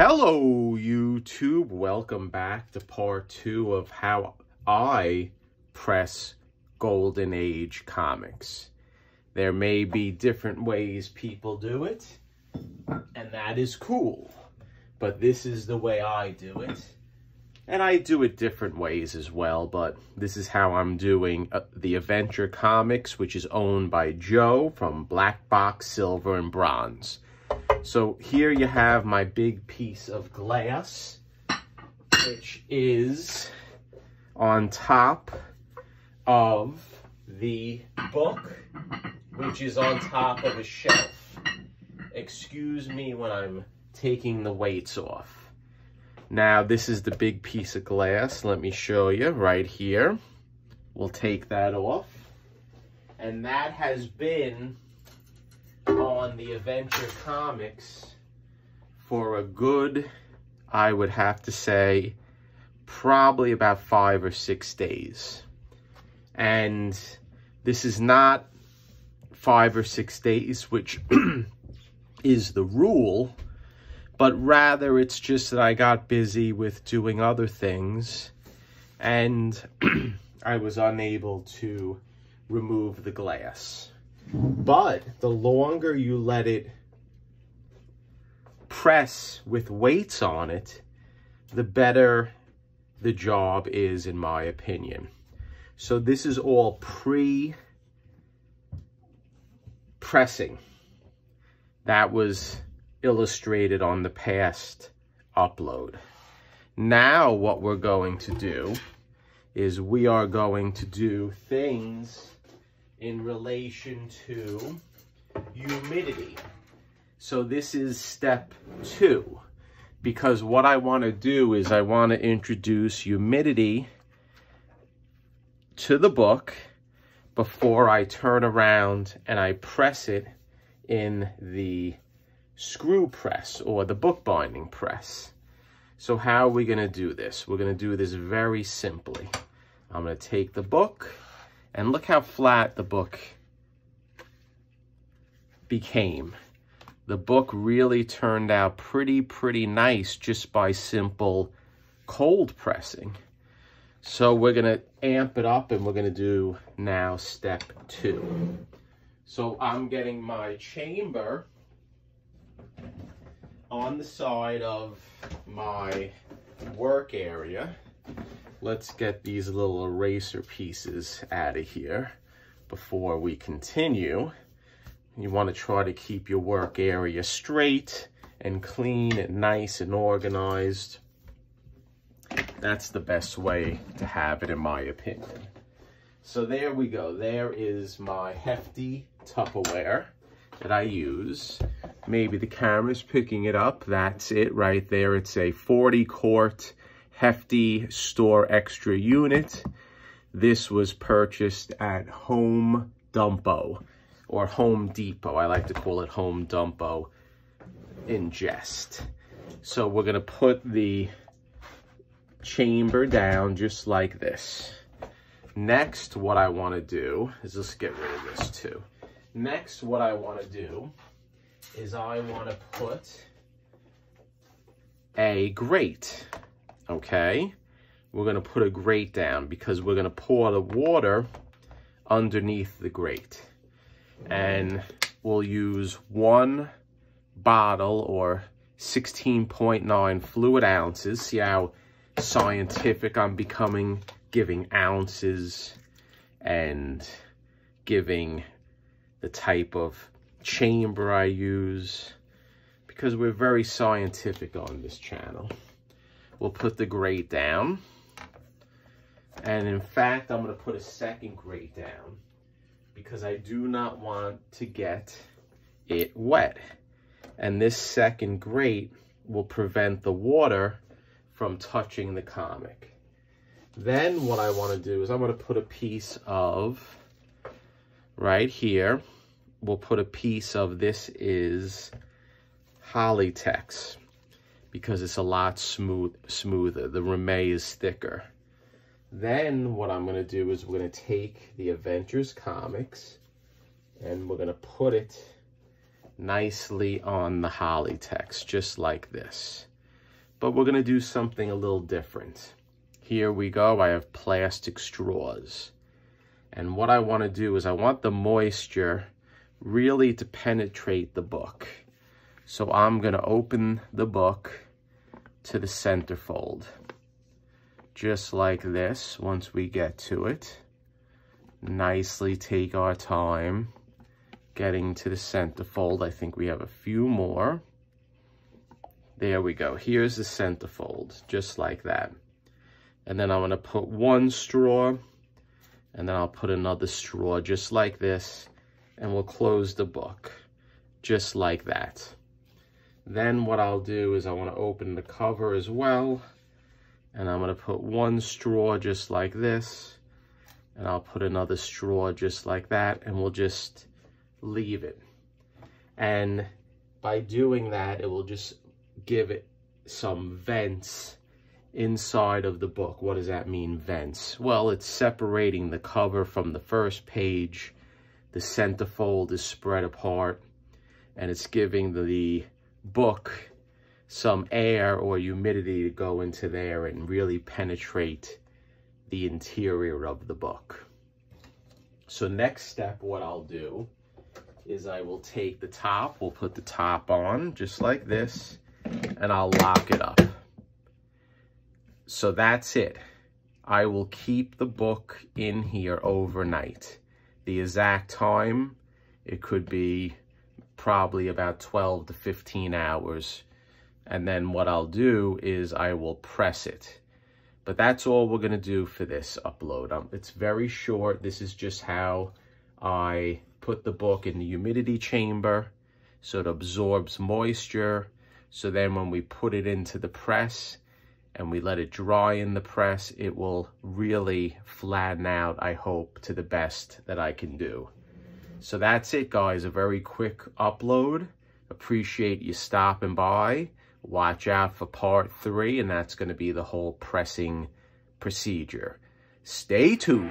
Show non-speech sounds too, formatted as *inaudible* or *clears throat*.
Hello, YouTube. Welcome back to part two of how I press Golden Age comics. There may be different ways people do it, and that is cool. But this is the way I do it. And I do it different ways as well, but this is how I'm doing uh, the Adventure Comics, which is owned by Joe from Black Box Silver and Bronze. So here you have my big piece of glass, which is on top of the book, which is on top of a shelf. Excuse me when I'm taking the weights off. Now, this is the big piece of glass. Let me show you right here. We'll take that off. And that has been on the Adventure Comics for a good, I would have to say, probably about five or six days. And this is not five or six days, which *clears throat* is the rule, but rather it's just that I got busy with doing other things and *clears throat* I was unable to remove the glass. But the longer you let it press with weights on it, the better the job is, in my opinion. So this is all pre-pressing. That was illustrated on the past upload. Now what we're going to do is we are going to do things in relation to humidity. So this is step two, because what I want to do is I want to introduce humidity to the book before I turn around and I press it in the screw press or the bookbinding press. So how are we going to do this? We're going to do this very simply. I'm going to take the book and look how flat the book became. The book really turned out pretty, pretty nice just by simple cold pressing. So we're going to amp it up and we're going to do now step two. So I'm getting my chamber on the side of my work area. Let's get these little eraser pieces out of here before we continue. You want to try to keep your work area straight and clean and nice and organized. That's the best way to have it in my opinion. So there we go. There is my hefty Tupperware that I use. Maybe the camera's picking it up. That's it right there. It's a 40 quart hefty store extra unit. This was purchased at Home Dumpo or Home Depot. I like to call it Home Dumpo in jest. So we're going to put the chamber down just like this. Next, what I want to do is let's get rid of this too. Next, what I want to do is I want to put a grate, okay? We're going to put a grate down because we're going to pour the water underneath the grate. And we'll use one bottle or 16.9 fluid ounces. See how scientific I'm becoming, giving ounces and giving the type of chamber I use because we're very scientific on this channel. We'll put the grate down. And in fact, I'm going to put a second grate down because I do not want to get it wet. And this second grate will prevent the water from touching the comic. Then what I want to do is I'm going to put a piece of right here, we'll put a piece of this is Hollytex because it's a lot smooth, smoother. The Reemay is thicker. Then what I'm to do is we're to take the Avengers comics and we're to put it nicely on the Hollytex, just like this. but we're gonna do something a little different. Here we go, I have plastic straws. And what I wanna do is I want the moisture really to penetrate the book. So I'm gonna open the book to the centerfold. Just like this, once we get to it. Nicely take our time getting to the centerfold. I think we have a few more. There we go. Here's the centerfold, just like that. And then I'm gonna put one straw, and then I'll put another straw just like this, and we'll close the book, just like that. Then what I'll do is I wanna open the cover as well, and I'm gonna put one straw just like this, and I'll put another straw just like that, and we'll just leave it. And by doing that, it will just give it some vents inside of the book. What does that mean, vents? Well, it's separating the cover from the first page. The centerfold is spread apart, and it's giving the book some air or humidity to go into there and really penetrate the interior of the book. So next step, what I'll do is I will take the top, we'll put the top on just like this, and I'll lock it up. So that's it. I will keep the book in here overnight. The exact time, it could be probably about 12 to 15 hours. And then what I'll do is I will press it. But that's all we're going to do for this upload. Um, it's very short. This is just how I put the book in the humidity chamber so it absorbs moisture. So then when we put it into the press and we let it dry in the press, it will really flatten out, I hope, to the best that I can do. So that's it, guys. A very quick upload. Appreciate you stopping by. Watch out for part three, and that's going to be the whole pressing procedure. Stay tuned.